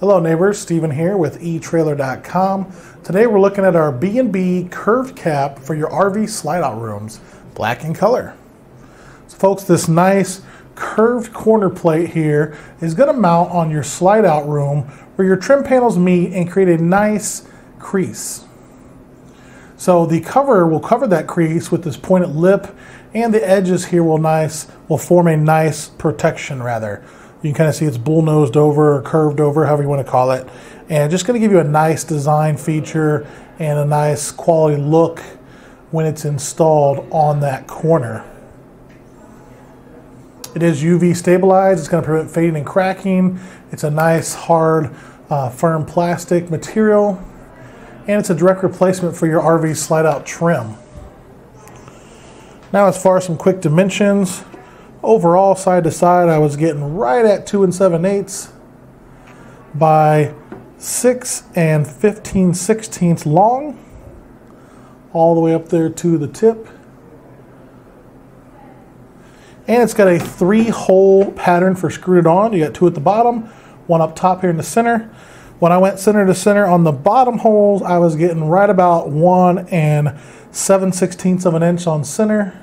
Hello neighbors, Steven here with eTrailer.com. Today we're looking at our B&B curved cap for your RV slide out rooms, black in color. So folks, this nice curved corner plate here is going to mount on your slide out room where your trim panels meet and create a nice crease. So the cover will cover that crease with this pointed lip and the edges here will nice will form a nice protection rather. You can kind of see it's bull-nosed over or curved over, however you want to call it. And just going to give you a nice design feature and a nice quality look when it's installed on that corner. It is UV stabilized. It's going to prevent fading and cracking. It's a nice, hard, uh, firm plastic material. And it's a direct replacement for your RV slide out trim. Now as far as some quick dimensions, overall side to side I was getting right at 2 and 7 eighths by 6 and 15 sixteenths long all the way up there to the tip. And it's got a three hole pattern for screwed on. You got two at the bottom one up top here in the center. When I went center to center on the bottom holes I was getting right about 1 and 7 sixteenths of an inch on center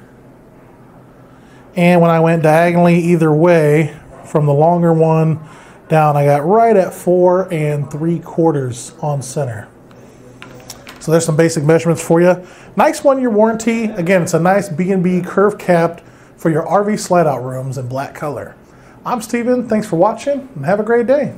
and when I went diagonally either way, from the longer one down, I got right at four and three quarters on center. So there's some basic measurements for you. Nice one-year warranty. Again, it's a nice B&B curve capped for your RV slide out rooms in black color. I'm Steven. Thanks for watching and have a great day.